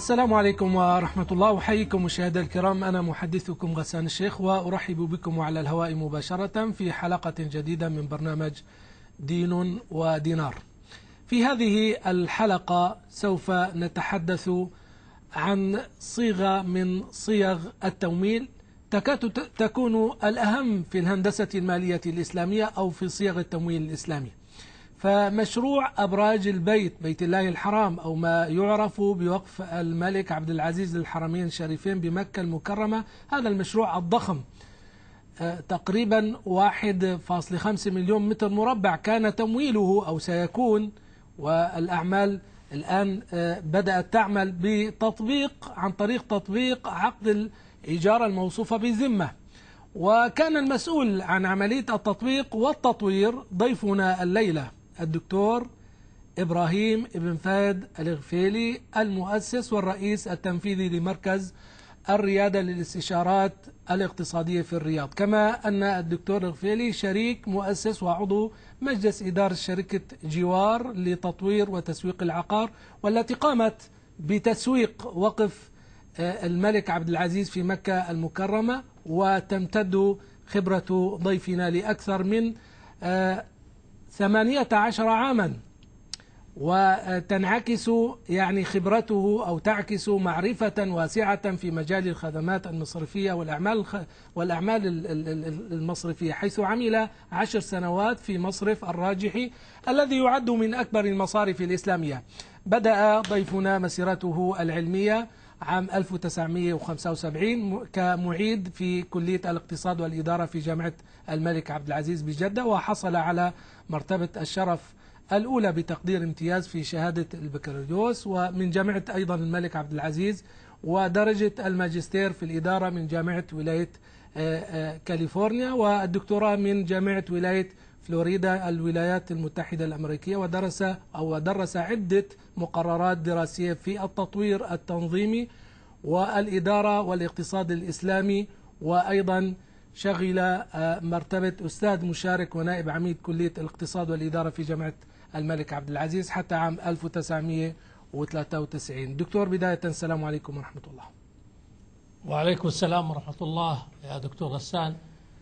السلام عليكم ورحمة الله أحييكم مشاهدي الكرام. أنا محدثكم غسان الشيخ وأرحب بكم على الهواء مباشرة في حلقة جديدة من برنامج دين ودينار. في هذه الحلقة سوف نتحدث عن صيغة من صيغ التمويل. تكاد تكون الأهم في الهندسة المالية الإسلامية أو في صيغ التمويل الإسلامي. فمشروع أبراج البيت بيت الله الحرام أو ما يعرف بوقف الملك عبد العزيز للحرمين الشريفين بمكة المكرمة. هذا المشروع الضخم. تقريبا 1.5 مليون متر مربع كان تمويله أو سيكون. والأعمال الآن بدأت تعمل بتطبيق عن طريق تطبيق عقد الإيجار الموصوفة بذمة. وكان المسؤول عن عملية التطبيق والتطوير ضيفنا الليلة. الدكتور إبراهيم ابن فهد الغفيلي المؤسس والرئيس التنفيذي لمركز الريادة للاستشارات الاقتصادية في الرياض. كما أن الدكتور الغفيلي شريك مؤسس وعضو مجلس إدارة شركة جوار لتطوير وتسويق العقار والتي قامت بتسويق وقف الملك عبد العزيز في مكة المكرمة وتمتد خبرة ضيفنا لأكثر من ثمانية عشر عاما. وتنعكس يعني خبرته أو تعكس معرفة واسعة في مجال الخدمات المصرفية والأعمال والأعمال المصرفية حيث عمل عشر سنوات في مصرف الراجحي الذي يعد من أكبر المصارف الإسلامية. بدأ ضيفنا مسيرته العلمية عام 1975 كمعيد في كلية الاقتصاد والإدارة في جامعة الملك عبد العزيز بجدة وحصل على مرتبة الشرف الأولى بتقدير امتياز في شهادة البكالوريوس ومن جامعة أيضا الملك عبد العزيز ودرجة الماجستير في الإدارة من جامعة ولاية كاليفورنيا والدكتوراه من جامعة ولاية فلوريدا الولايات المتحدة الأمريكية ودرس أو درس عدة مقررات دراسية في التطوير التنظيمي والإدارة والاقتصاد الإسلامي وأيضا شغل مرتبة أستاذ مشارك ونائب عميد كلية الاقتصاد والإدارة في جامعة الملك عبد العزيز حتى عام 1993 دكتور بداية السلام عليكم ورحمة الله. وعليكم السلام ورحمة الله يا دكتور غسان.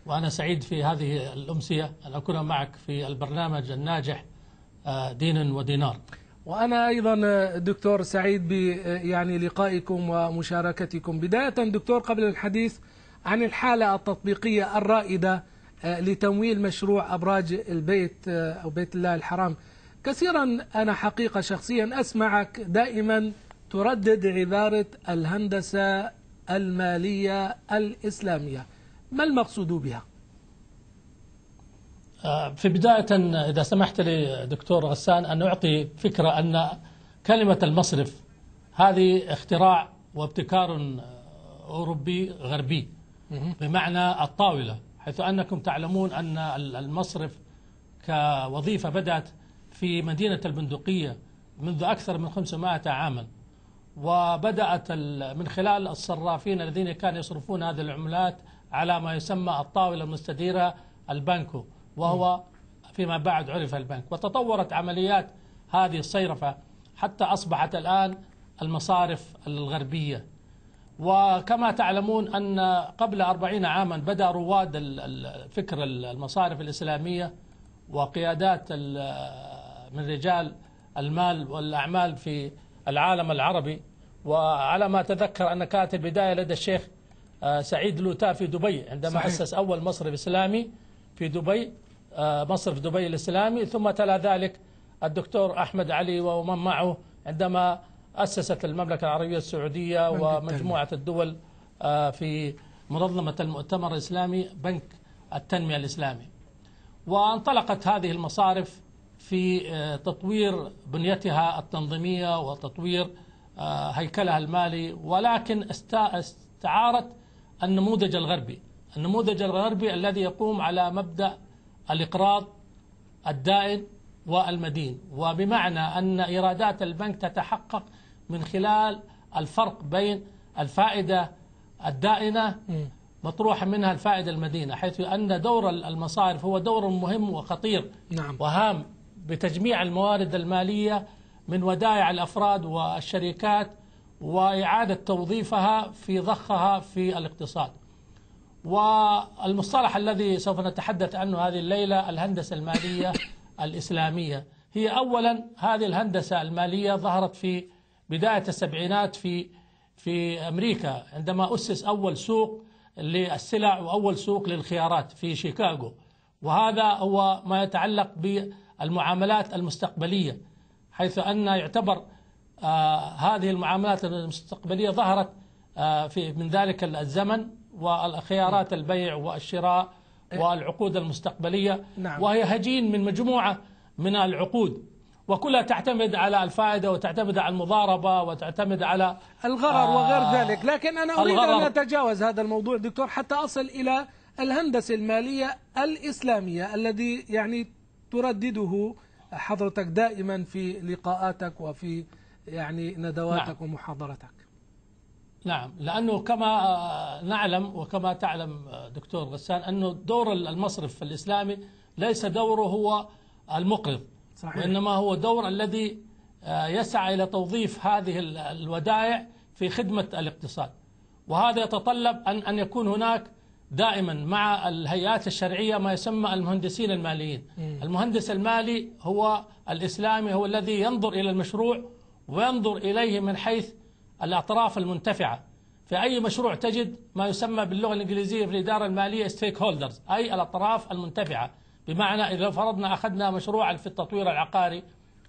وأنا سعيد في هذه الأمسية. أن أكون معك في البرنامج الناجح دين ودينار. وأنا أيضا دكتور سعيد ب يعني لقائكم ومشاركتكم. بداية دكتور قبل الحديث عن الحالة التطبيقية الرائدة لتمويل مشروع أبراج البيت أو بيت الله الحرام. كثيرا أنا حقيقة شخصيا أسمعك دائما تردد عبارة الهندسة المالية الإسلامية. ما المقصود بها؟ في بداية إذا سمحت لي دكتور غسان أن أعطي فكرة أن كلمة المصرف هذه اختراع وابتكار أوروبي غربي بمعنى الطاولة حيث أنكم تعلمون أن المصرف كوظيفة بدأت في مدينة البندقية منذ أكثر من 500 عاما وبدأت من خلال الصرافين الذين كانوا يصرفون هذه العملات على ما يسمى الطاولة المستديرة البانكو وهو فيما بعد عرف البنك. وتطورت عمليات هذه الصيرفة حتى أصبحت الآن المصارف الغربية. وكما تعلمون أن قبل أربعين عاما بدأ رواد فكر المصارف الإسلامية وقيادات من رجال المال والأعمال في العالم العربي. وعلى ما أتذكر أن كانت البداية لدى الشيخ سعيد لوتا في دبي عندما صحيح. أسس أول مصرف إسلامي في دبي مصرف دبي الإسلامي ثم تلا ذلك الدكتور أحمد علي ومن معه عندما أسست المملكة العربية السعودية ومجموعة الدول في منظمة المؤتمر الإسلامي بنك التنمية الإسلامي وانطلقت هذه المصارف في تطوير بنيتها التنظيمية وتطوير هيكلها المالي ولكن استعارت النموذج الغربي. النموذج الغربي الذي يقوم على مبدأ الإقراض الدائن والمدين. وبمعنى أن إيرادات البنك تتحقق من خلال الفرق بين الفائدة الدائنة مطروحة منها الفائدة المدينة حيث أن دور المصارف هو دور مهم وخطير نعم. وهام بتجميع الموارد المالية من ودائع الأفراد والشركات وإعادة توظيفها في ضخها في الاقتصاد. والمصطلح الذي سوف نتحدث عنه هذه الليلة الهندسة المالية الإسلامية. هي أولا هذه الهندسة المالية ظهرت في بداية السبعينات في في أمريكا عندما أسس أول سوق للسلع وأول سوق للخيارات في شيكاغو. وهذا هو ما يتعلق بالمعاملات المستقبلية حيث أن يعتبر هذه المعاملات المستقبلية ظهرت آه في من ذلك الزمن والخيارات البيع والشراء والعقود المستقبلية نعم. وهي هجين من مجموعة من العقود وكلها تعتمد على الفائدة وتعتمد على المضاربة وتعتمد على الغرر آه، وغير ذلك لكن أنا أريد أن. أتجاوز هذا الموضوع دكتور حتى أصل إلى الهندسة المالية الإسلامية الذي يعني تردده حضرتك دائما في لقاءاتك وفي يعني ندواتك نعم. ومحاضرتك نعم لأنه كما نعلم وكما تعلم دكتور غسان أنه دور المصرف الإسلامي ليس دوره هو المقرض صحيح. وإنما هو دور الذي يسعى إلى توظيف هذه ال- الودائع في خدمة الاقتصاد وهذا يتطلب أن أن يكون هناك دائما مع الهيئات الشرعية ما يسمى المهندسين الماليين المهندس المالي هو الإسلامي هو الذي ينظر إلى المشروع وينظر إليه من حيث الأطراف المنتفعة. في أي مشروع تجد ما يسمى باللغة الإنجليزية في الإدارة المالية ستيك هولدرز أي الأطراف المنتفعة. بمعنى إذا فرضنا أخذنا مشروعا في التطوير العقاري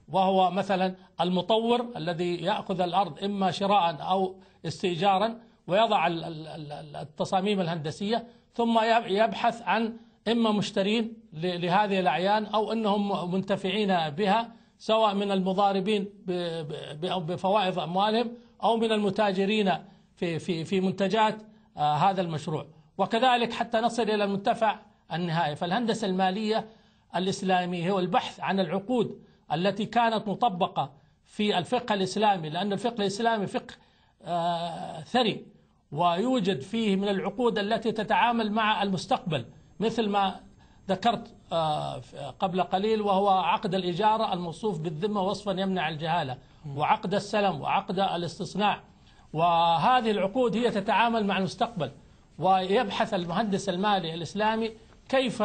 وهو مثلا المطور الذي يأخذ الأرض إما شراء أو استئجارا ويضع ال- ال- ال- التصاميم الهندسية ثم يب- يبحث عن إما مشترين لهذه الأعيان أو أنهم منتفعين بها سواء من المضاربين بفوائض أموالهم أو من المتاجرين في في في منتجات آه، هذا المشروع. وكذلك حتى نصل إلى المنتفع النهائي. فالهندسة المالية الإسلامية هو البحث عن العقود التي كانت مطبقة في الفقه الإسلامي لأن الفقه الإسلامي فقه آه، ثري ويوجد فيه من العقود التي تتعامل مع المستقبل مثل ما ذكرت آه، قبل قليل وهو عقد الإجارة الموصوف بالذمة وصفا يمنع الجهالة وعقد السلم وعقد الاستصناع. وهذه العقود هي تتعامل مع المستقبل ويبحث المهندس المالي الإسلامي كيف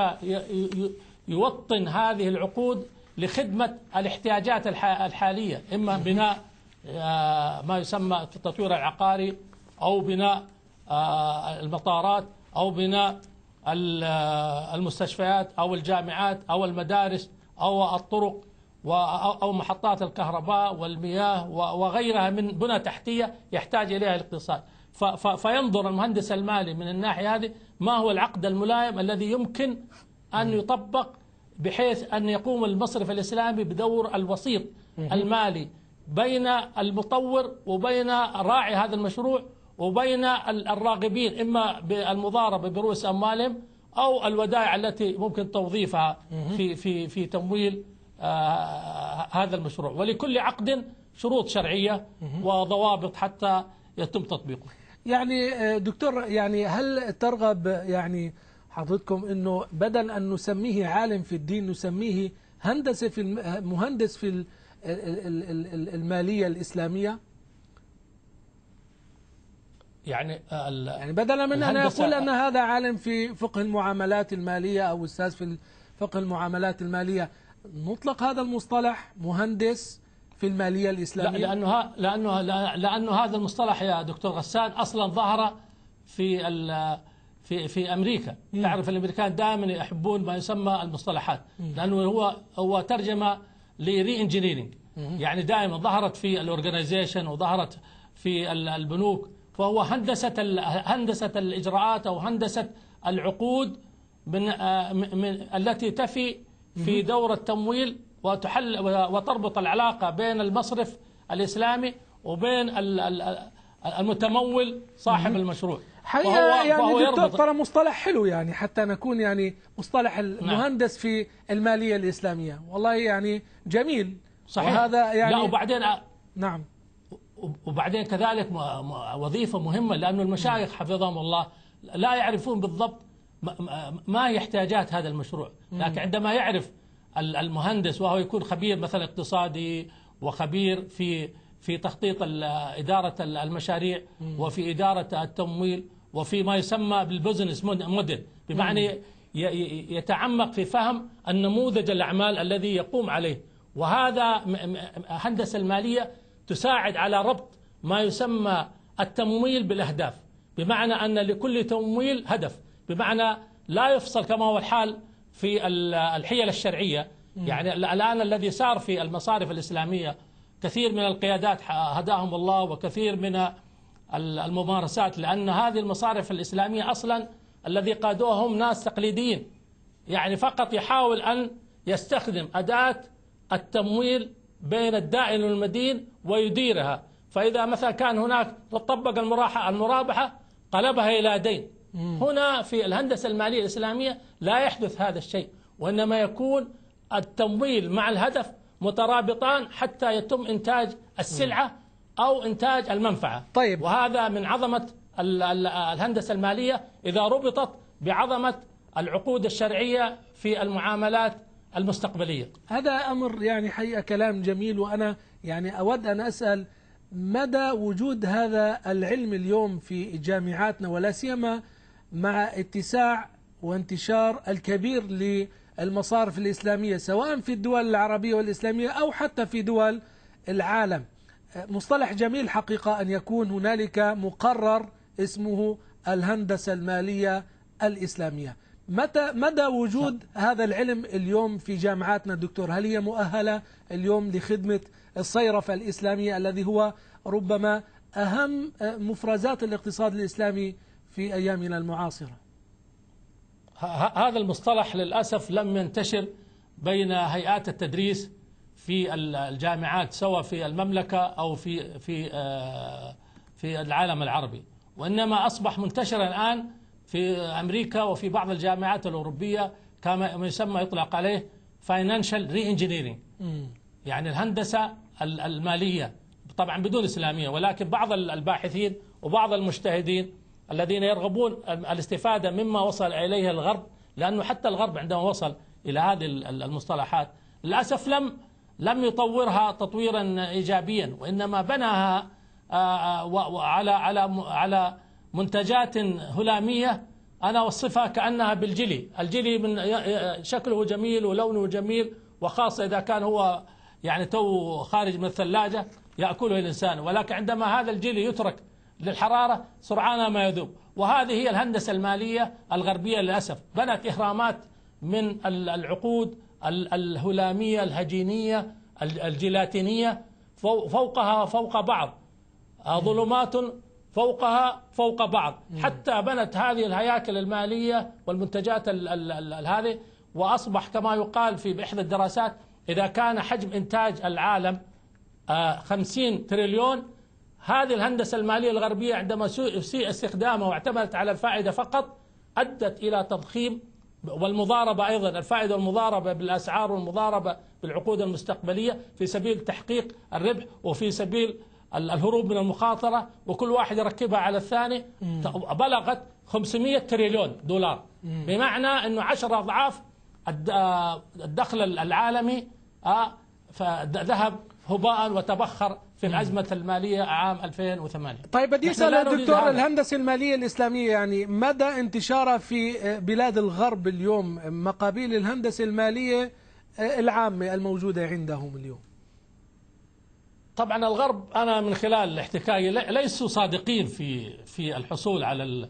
يوطن هذه العقود لخدمة الاحتياجات الح- الحالية إما بناء آه، ما يسمى التطوير العقاري أو بناء آه، المطارات أو بناء المستشفيات أو الجامعات أو المدارس أو الطرق أو محطات الكهرباء والمياه وغيرها من بنى تحتية يحتاج إليها الاقتصاد. فينظر المهندس المالي من الناحية هذه ما هو العقد الملائم الذي يمكن أن يطبق بحيث أن يقوم المصرف الإسلامي بدور الوسيط المالي بين المطور وبين راعي هذا المشروع وبين ال- الراغبين إما بالمضاربة برؤوس أموالهم أو الودائع التي ممكن توظيفها في في في تمويل آه، هذا المشروع. ولكل عقد شروط شرعية وضوابط حتى يتم تطبيقه. يعني آه، دكتور يعني هل ترغب يعني حضرتكم إنه بدل أن نسميه عالم في الدين نسميه هندسة في الم- مهندس في ال- ال- ال- ال- الماليه الاسلاميه يعني آه، ال- يعني بدلا من أن يقول أن هذا عالم في فقه المعاملات المالية أو أستاذ في فقه المعاملات المالية نطلق هذا المصطلح مهندس في المالية لا الإسلامية؟ لأنه ها لأنه لأنه هذا المصطلح يا دكتور غسان أصلا ظهر في ال- في في أمريكا. تعرف الأمريكان دائما يحبون ما يسمى المصطلحات لأنه هو هو ترجمة ل reengineering يعني دائما ظهرت في ال organization وظهرت في ال- البنوك. فهو هندسة ال- هندسة الإجراءات أو هندسة العقود من آه، من التي تفي في دور التمويل وتحل وتربط العلاقة بين المصرف الإسلامي وبين ال- ال- المتمول صاحب المشروع. حقيقة وهو- يعني وهو دكتور ترى مصطلح حلو يعني حتى نكون يعني مصطلح المهندس في المالية الإسلامية. والله يعني جميل. صحيح. وهذا يعني لا وبعدين نعم. وبعدين كذلك وظيفة مهمة لأن المشايخ حفظهم الله لا يعرفون بالضبط ما- هي احتياجات هذا المشروع. لكن عندما يعرف ال- المهندس وهو يكون خبير مثلا اقتصادي وخبير في في تخطيط إدارة المشاريع وفي إدارة التمويل وفي ما يسمى بالبزنس موديل بمعنى يتعمق في فهم النموذج الأعمال الذي يقوم عليه. وهذا هندسة المالية تساعد على ربط ما يسمى التمويل بالأهداف. بمعنى أن لكل تمويل هدف. بمعنى لا يفصل كما هو الحال في الحيل الشرعية. يعني الآن الذي صار في المصارف الإسلامية كثير من القيادات هداهم الله وكثير من الممارسات لأن هذه المصارف الإسلامية أصلا الذي قادوها هم ناس تقليديين. يعني فقط يحاول أن يستخدم أداة التمويل بين الدائن والمدين ويديرها. فإذا مثلا كان هناك تطبق المرابحة قلبها إلى دين. هنا في الهندسة المالية الإسلامية لا يحدث هذا الشيء وإنما يكون التمويل مع الهدف مترابطان حتى يتم إنتاج السلعة أو إنتاج المنفعة. طيب. وهذا من عظمة الهندسة المالية إذا ربطت بعظمة العقود الشرعية في المعاملات المستقبلية. هذا أمر يعني حقيقة كلام جميل وأنا يعني أود أن أسأل مدى وجود هذا العلم اليوم في جامعاتنا ولا سيما مع اتساع وانتشار الكبير للمصارف الإسلامية سواء في الدول العربية والإسلامية أو حتى في دول العالم. مصطلح جميل حقيقة أن يكون هنالك مقرر اسمه الهندسة المالية الإسلامية. متى مدى وجود هذا العلم اليوم في جامعاتنا دكتور؟ هل هي مؤهلة اليوم لخدمة الصيرفة الإسلامية الذي هو ربما أهم مفرزات الاقتصاد الإسلامي في أيامنا المعاصرة؟ هذا المصطلح للأسف لم ينتشر بين هيئات التدريس في الجامعات سواء في المملكة أو في في في العالم العربي. وإنما أصبح منتشرا الآن في أمريكا وفي بعض الجامعات الأوروبية كما يسمى يطلق عليه financial re-engineering. يعني الهندسة المالية طبعا بدون إسلامية ولكن بعض الباحثين وبعض المجتهدين الذين يرغبون الاستفادة مما وصل إليه الغرب لأنه حتى الغرب عندما وصل إلى هذه المصطلحات للأسف لم لم يطورها تطويرا إيجابيا وإنما بناها على على على منتجات هلامية أنا أوصفها كأنها بالجلي. الجلي من شكله جميل ولونه جميل وخاصة إذا كان هو يعني تو خارج من الثلاجة يأكله الإنسان. ولكن عندما هذا الجلي يترك للحرارة سرعان ما يذوب. وهذه هي الهندسة المالية الغربية للأسف. بنت إهرامات من العقود الهلامية الهجينية الجيلاتينية فوقها فوق بعض. ظلمات فوقها فوق بعض حتى بنت هذه الهياكل المالية والمنتجات هذه وأصبح كما يقال في إحدى الدراسات إذا كان حجم إنتاج العالم خمسين تريليون هذه الهندسة المالية الغربية عندما سيء استخدامها واعتمدت على الفائدة فقط أدت إلى تضخيم والمضاربة أيضا الفائدة والمضاربة بالأسعار والمضاربة بالعقود المستقبلية في سبيل تحقيق الربح وفي سبيل الهروب من المخاطرة وكل واحد يركبها على الثاني بلغت 500 تريليون دولار. بمعنى أنه 10 أضعاف الدخل العالمي فذهب هباء وتبخر في الأزمة المالية عام 2008 طيب بدي أسأل دكتور الهندسة المالية الإسلامية يعني مدى انتشارها في بلاد الغرب اليوم؟ مقابيل الهندسة المالية العامة الموجودة عندهم اليوم. طبعا الغرب أنا من خلال احتكاكي ليسوا صادقين في في الحصول على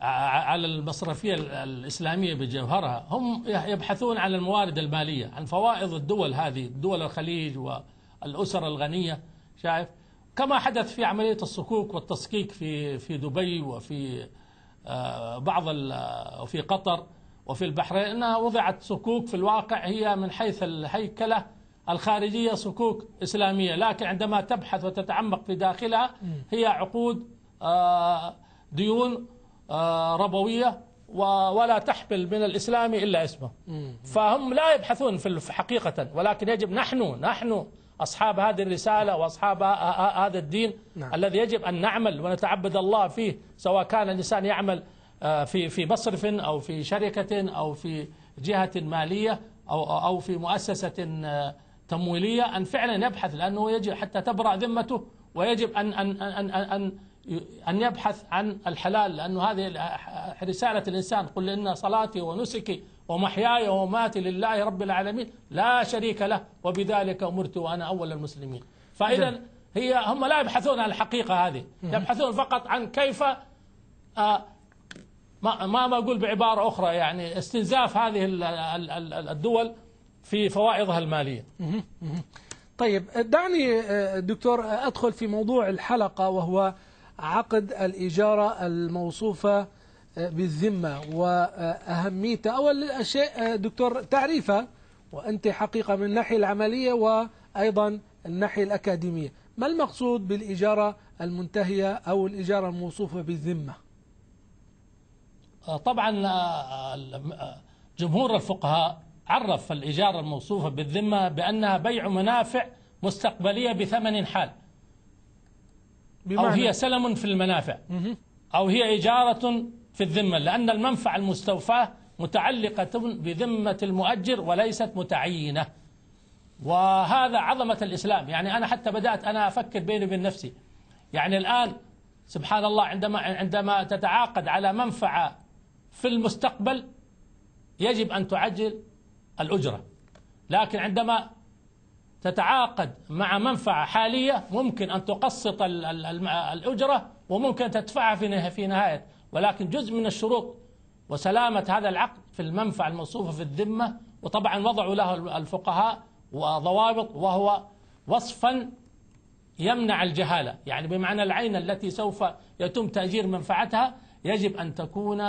على المصرفية الإسلامية بجوهرها. هم يبحثون عن الموارد المالية عن فوائد الدول هذه دول الخليج والأسر الغنية شايف؟ كما حدث في عملية الصكوك والتصكيك في في دبي وفي بعض وفي قطر وفي البحرين إنها وضعت صكوك في الواقع هي من حيث الهيكلة الخارجية صكوك إسلامية لكن عندما تبحث وتتعمق في داخلها هي عقود ديون ربوية ولا تحمل من الإسلام إلا اسمه. فهم لا يبحثون في حقيقة ولكن يجب نحن نحن أصحاب هذه الرسالة وأصحاب هذا الدين نعم. الذي يجب أن نعمل ونتعبد الله فيه سواء كان الإنسان يعمل في في مصرف أو في شركة أو في جهة مالية أو أو في مؤسسة تمويلية أن فعلا يبحث لأنه يجب حتى تبرأ ذمته ويجب أن أن أن أن, أن أن يبحث عن الحلال لأنه هذه رسالة الإنسان قل إن صلاتي ونسكي ومحياي ومماتي لله رب العالمين لا شريك له وبذلك أمرت وأنا أول المسلمين. فإذا هي هم لا يبحثون عن الحقيقة هذه يبحثون فقط عن كيف آه، ما ما أقول بعبارة أخرى يعني استنزاف هذه الدول في فوائضها المالية. طيب دعني آه، دكتور أدخل في موضوع الحلقة وهو عقد الإجارة الموصوفة آه، بالذمة وأهميتها أول شيء آه، دكتور تعريفها وأنت حقيقة من الناحية العملية وأيضا الناحية الأكاديمية. ما المقصود بالإجارة المنتهية أو الإجارة الموصوفة بالذمة؟ طبعا جمهور الفقهاء عرف الإجارة الموصوفة بالذمة بأنها بيع منافع مستقبلية بثمن حال. أو هي سلم في المنافع. أو هي إجارة في الذمة لأن المنفعة المستوفاة متعلقة بذمة المؤجر وليست متعينة. وهذا عظمة الإسلام. يعني أنا حتى بدأت أنا أفكر بيني وبين نفسي. يعني الآن سبحان الله عندما عندما تتعاقد على منفعة في المستقبل يجب أن تعجل الأجرة. لكن عندما تتعاقد مع منفعة حالية ممكن أن تقسط الأجرة وممكن تدفعها في نهاية. ولكن جزء من الشروط وسلامة هذا العقد في المنفعة الموصوفة في الذمة وطبعا وضعوا له الفقهاء وضوابط وهو وصفا يمنع الجهالة. يعني بمعنى العين التي سوف يتم تأجير منفعتها يجب أن تكون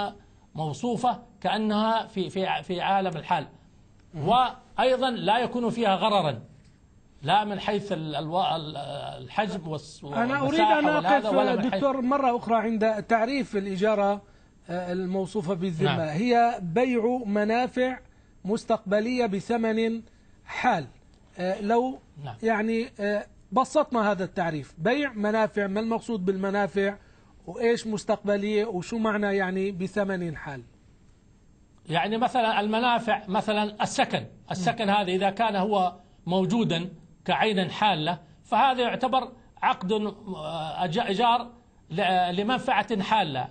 موصوفة كأنها في في في عالم الحال. وأيضا لا يكون فيها غررا لا من حيث الحجم والمساحة أنا أريد أن أقف دكتور مرة أخرى عند تعريف الإجارة آه، الموصوفة بالذمة. نعم. هي بيع منافع مستقبلية بثمن حال. آه، لو نعم. يعني آه، بسطنا هذا التعريف. بيع منافع ما المقصود بالمنافع؟ وإيش مستقبلية؟ وشو معنى يعني بثمن حال؟ يعني مثلا المنافع مثلا السكن. السكن هذا إذا كان هو موجودا كعين حالة فهذا يعتبر عقد آه، إيجار لمنفعة حالة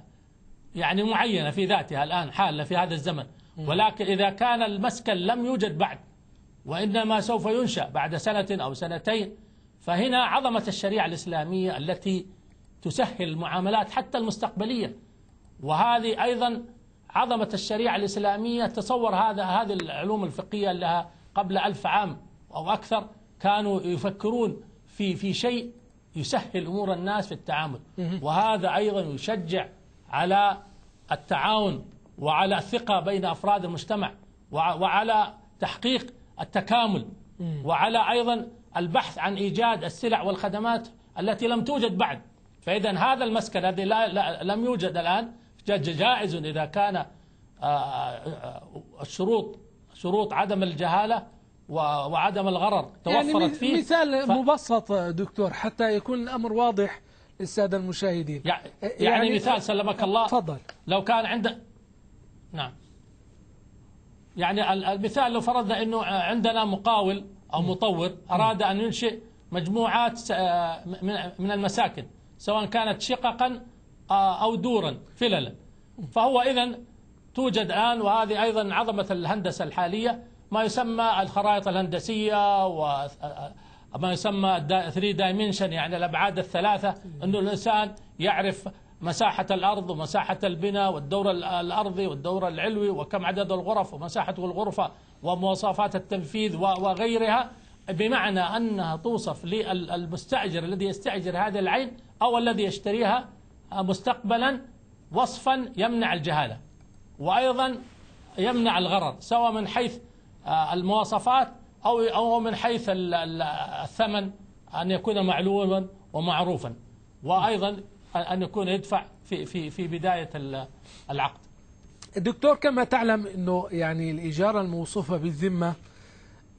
يعني معينة في ذاتها الآن حالة في هذا الزمن. ولكن إذا كان المسكن لم يوجد بعد وإنما سوف ينشأ بعد سنة أو سنتين فهنا عظمة الشريعة الإسلامية التي تسهل المعاملات حتى المستقبلية. وهذه أيضا عظمة الشريعة الإسلامية تصور هذا هذه العلوم الفقهية لها قبل ألف عام أو أكثر كانوا يفكرون في في شيء يسهل أمور الناس في التعامل. وهذا أيضا يشجع على التعاون وعلى الثقة بين أفراد المجتمع وعلى تحقيق التكامل. وعلى أيضا البحث عن إيجاد السلع والخدمات التي لم توجد بعد. فإذا هذا المسكن الذي لا, لا لم يوجد الآن جائز إذا كان آه، آه، الشروط شروط عدم الجهالة وعدم الغرر توفرت يعني فيه. مثال ف... مبسط دكتور حتى يكون الأمر واضح للسادة المشاهدين. يعني, يعني مثال سلمك الله. تفضل. لو كان عند نعم. يعني المثال لو فرضنا أنه عندنا مقاول أو مطور أراد أن ينشئ مجموعات آه، من المساكن سواء كانت شققا آه، أو دورا فللا. فهو إذا توجد الآن وهذه أيضا عظمة الهندسة الحالية ما يسمى الخرائط الهندسية وما يسمى 3 دايمنشن يعني الأبعاد الثلاثة أنه الإنسان يعرف مساحة الأرض ومساحة البناء والدور الأرضي والدور العلوي وكم عدد الغرف ومساحة الغرفة ومواصفات التنفيذ وغيرها بمعنى أنها توصف للمستأجر الذي يستأجر هذه العين أو الذي يشتريها مستقبلا وصفا يمنع الجهالة وأيضا يمنع الغرر سواء من حيث آه، المواصفات أو أو من حيث الثمن أن يكون معلوما ومعروفا وأيضا أن يكون يدفع في في في بداية العقد. دكتور كما تعلم أنه يعني الإجارة الموصوفة بالذمة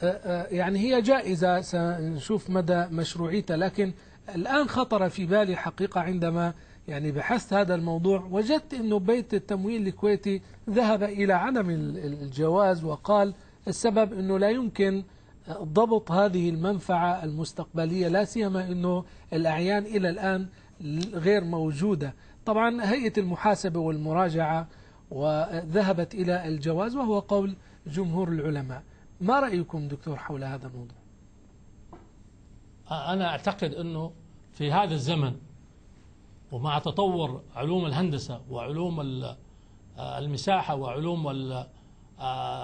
آه، آه، يعني هي جائزة سنشوف مدى مشروعيتها لكن الآن خطر في بالي حقيقة عندما يعني بحثت هذا الموضوع وجدت أنه بيت التمويل الكويتي ذهب إلى عدم الجواز وقال السبب أنه لا يمكن ضبط هذه المنفعة المستقبلية لا سيما أنه الأعيان إلى الآن غير موجودة. طبعا هيئة المحاسبة والمراجعة وذهبت إلى الجواز وهو قول جمهور العلماء. ما رأيكم دكتور حول هذا الموضوع؟ أنا أعتقد أنه في هذا الزمن ومع تطور علوم الهندسة وعلوم المساحة وعلوم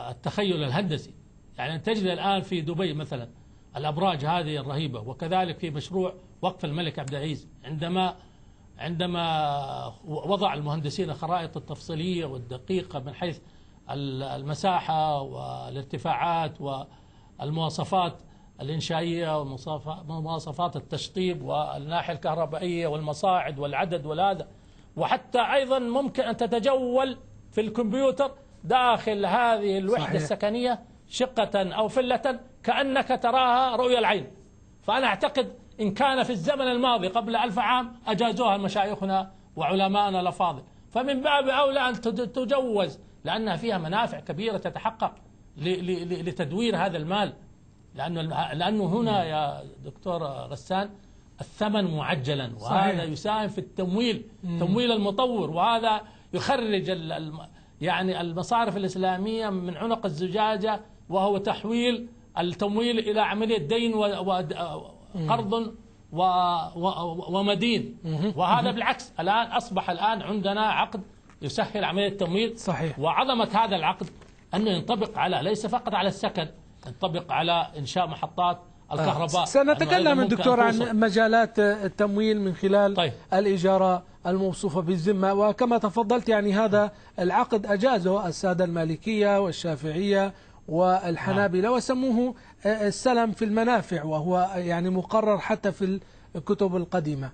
التخيل الهندسي يعني تجد الآن في دبي مثلا الأبراج هذه الرهيبة وكذلك في مشروع وقف الملك عبد العزيز عندما عندما وضع المهندسين الخرائط التفصيلية والدقيقة من حيث المساحة والارتفاعات والمواصفات الإنشائية ومواصفات التشطيب والناحية الكهربائية والمصاعد والعدد والهذا. وحتى أيضا ممكن أن تتجول في الكمبيوتر داخل هذه الوحدة صحيح. السكنية شقة أو فلة كأنك تراها رؤيا العين. فأنا أعتقد إن كان في الزمن الماضي قبل ألف عام أجازوها مشايخنا وعلماءنا الأفاضل فمن باب أولى أن تجوز لأنها فيها منافع كبيرة تتحقق لتدوير هذا المال. لأنه, لأنه هنا يا دكتور غسان الثمن معجلا وهذا صحيح. يساهم في التمويل مم. تمويل المطور وهذا يخرج يعني المصارف الإسلامية من عنق الزجاجة وهو تحويل التمويل إلى عملية دين وقرض ومدين. وهذا بالعكس الآن أصبح الآن عندنا عقد يسهل عملية التمويل. صحيح. وعظمة هذا العقد أنه ينطبق على ليس فقط على السكن ينطبق على إنشاء محطات الكهرباء. سنتكلم دكتور عن مجالات التمويل من خلال طيب. الإجارة الموصوفة بالذمة. وكما تفضلت يعني هذا العقد أجازه السادة المالكية والشافعية والحنابلة نعم. وسموه السلم في المنافع وهو يعني مقرر حتى في الكتب القديمة.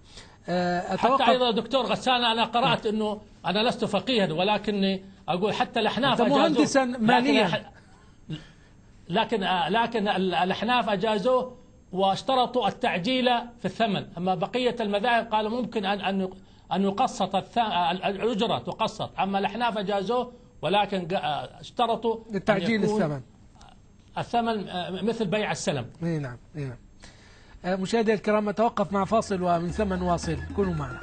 أتوقف حتى أيضا دكتور غسان أنا قرأت نعم. أنه أنا لست فقيها ولكني أقول حتى الأحناف مهندسا ماليا. لكن لكن الأحناف أجازوه واشترطوا التعجيل في الثمن. أما بقية المذاهب قالوا ممكن أن أن أن يقسط الأجرة تقسط. أما الأحناف أجازوه ولكن اشترطوا لتعجيل الثمن. الثمن مثل بيع السلم. إي نعم إي نعم. مشاهدي الكرام نتوقف مع فاصل ومن ثم نواصل. كونوا معنا.